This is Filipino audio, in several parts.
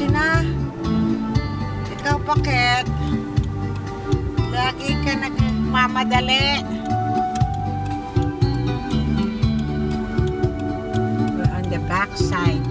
Alas 12 na. Ikaw, Paket. Lagi ka nagmamadali. On the back side.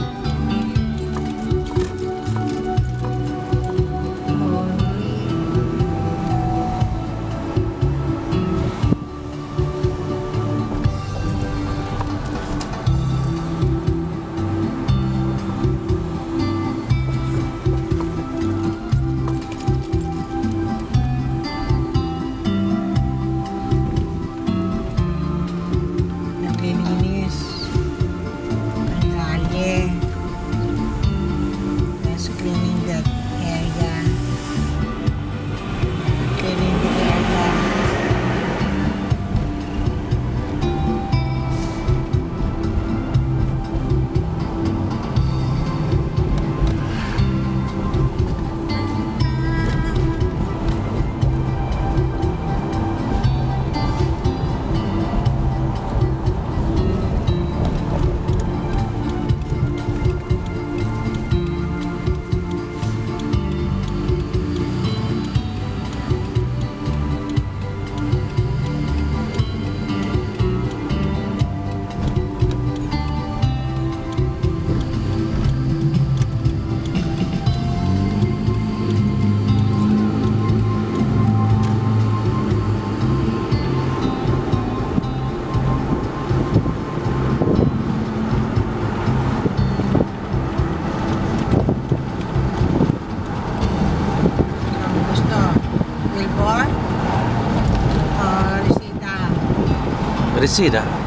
Aparecida.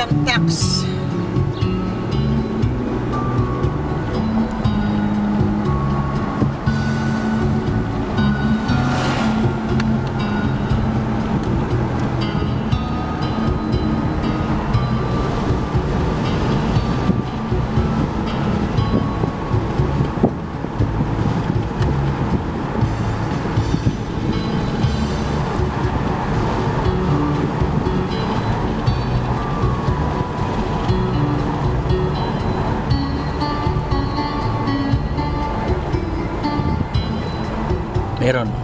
income tax dijeron,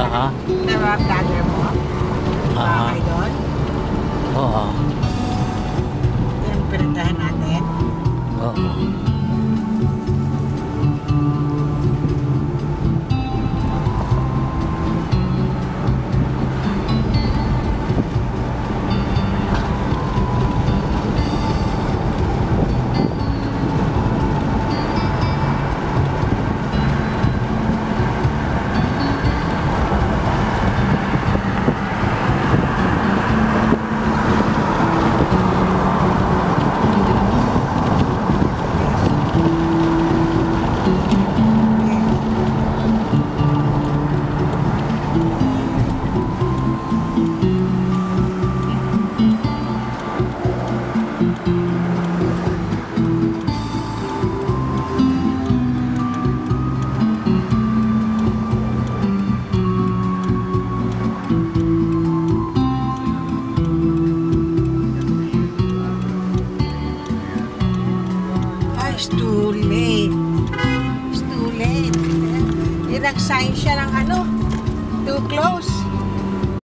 Oo. Pero ang vlogger mo, uh-huh. nag-sign siya ng ano, too close.